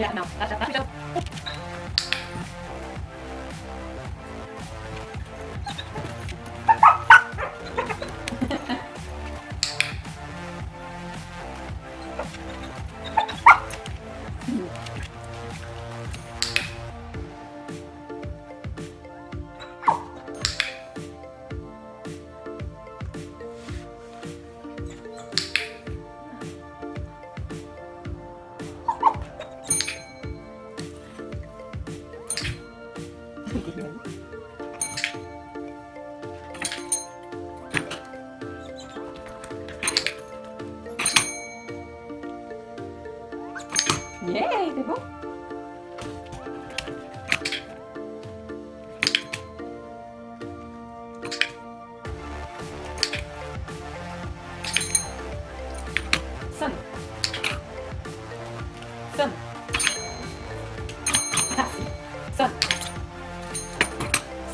Não, não, não. 예, 대박. Sun.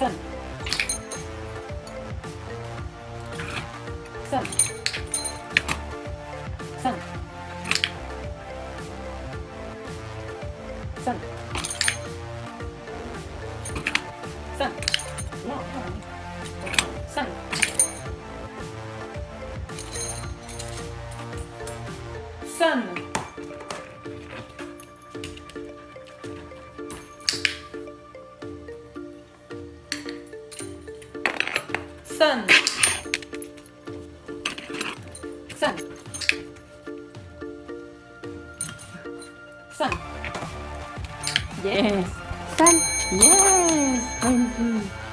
三、三、三、三、三、三、三。sun. Sun. Sun. Yes. Sun. Yes. Thank you.